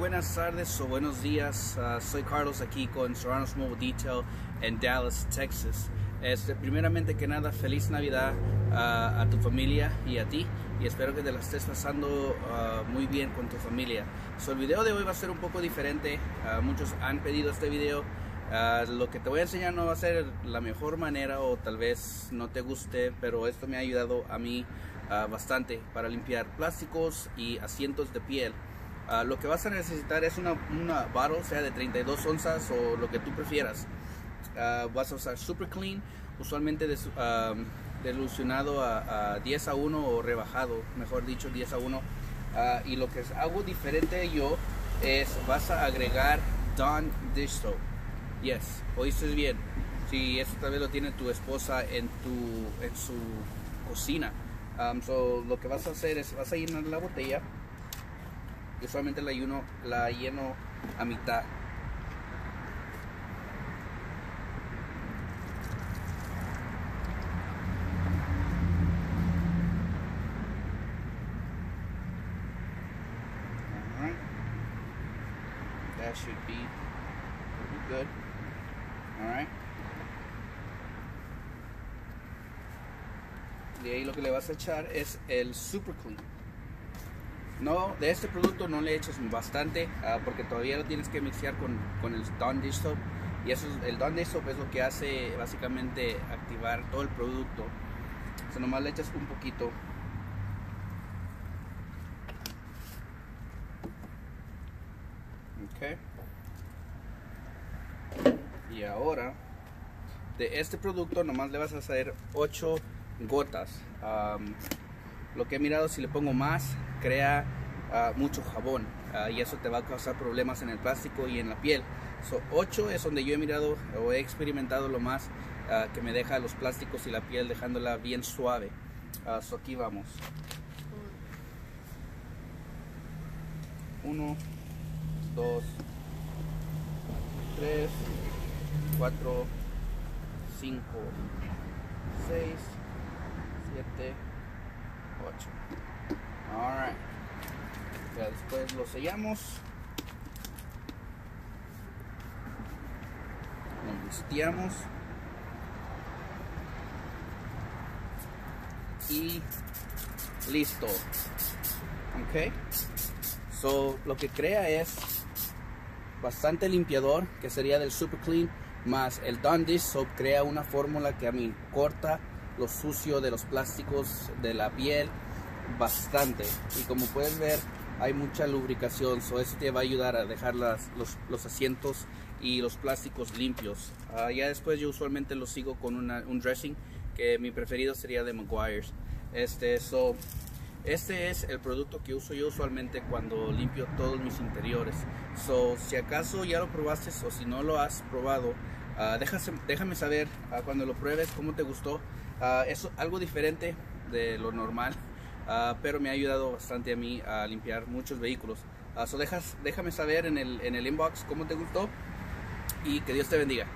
buenas tardes o buenos días. Uh, soy Carlos aquí con Serrano's Mobile Detail en Dallas, Texas. Este, primeramente que nada, feliz Navidad uh, a tu familia y a ti. Y espero que te la estés pasando uh, muy bien con tu familia. So, el video de hoy va a ser un poco diferente. muchos han pedido este video. lo que te voy a enseñar no va a ser la mejor manera o tal vez no te guste, pero esto me ha ayudado a mí bastante para limpiar plásticos y asientos de piel. Ah, lo que vas a necesitar es una, una bottle, sea de 32 onzas o lo que tú prefieras. Uh, vas a usar Super Clean, usualmente delusionado a, 10 a 1 o rebajado, mejor dicho 10 a 1. Ah, y lo que hago diferente yo es vas a agregar Dawn Dish Soap. Yes, oíste bien. Si eso tal vez lo tiene tu esposa en, tu, en su cocina. so, lo que vas a hacer es vas a llenar la botella yo solamente la lleno, la lleno a mitad. That should be pretty good. Alright. De ahí lo que le vas a echar es el Super Clean. No, de este producto no le eches bastante ah, porque todavía lo tienes que mixear con, con el Dawn Dish Soap. Y eso el Dawn Dish Soap es lo que hace básicamente activar todo el producto. O sea, nomás le echas un poquito. Ok. Y ahora, de este producto nomás le vas a hacer 8 gotas. Lo que he mirado, si le pongo más, crea ah, mucho jabón ah, y eso te va a causar problemas en el plástico y en la piel. So, 8 es donde yo he mirado o he experimentado lo más ah, que me deja los plásticos y la piel dejándola bien suave. so aquí vamos. 1, 2, 3, 4, 5, 6, 7, 8. Alright. Ya después lo sellamos. Lo. Y listo. Ok. So, lo que crea es bastante limpiador, que sería del Super Clean, más el Dawn Dish crea una fórmula que a mí corta lo sucio de los plásticos de la piel bastante. Y como puedes ver hay mucha lubricación eso te va a ayudar a dejar los, asientos y los plásticos limpios. Ah, ya después yo usualmente lo sigo con un dressing que mi preferido sería de Meguiar's este so, este es el producto que uso yo usualmente cuando limpio todos mis interiores. So, si acaso ya lo probaste o si no lo has probado uh, déjame saber ah, cuando lo pruebes cómo te gustó es algo diferente de lo normal Ah, pero me ha ayudado bastante a mí a limpiar muchos vehículos. Uh, dejas, déjame saber en el, en el inbox cómo te gustó y que Dios te bendiga.